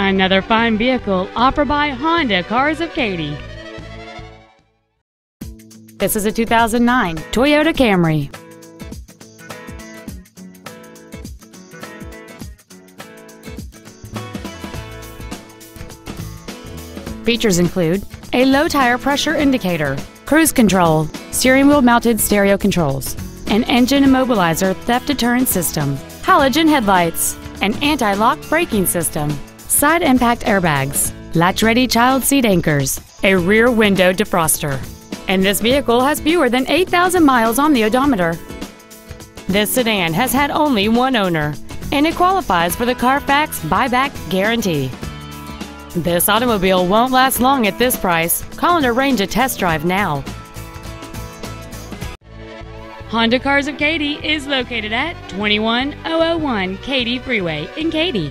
Another fine vehicle offered by Honda Cars of Katy. This is a 2009 Toyota Camry. Features include a low tire pressure indicator, cruise control, steering wheel mounted stereo controls, an engine immobilizer theft deterrent system, halogen headlights, an anti-lock braking system, side impact airbags, latch-ready child seat anchors, a rear window defroster. And this vehicle has fewer than 8,000 miles on the odometer. This sedan has had only one owner, and it qualifies for the Carfax buyback guarantee. This automobile won't last long at this price. Call and arrange a test drive now. Honda Cars of Katy is located at 21001 Katy Freeway in Katy.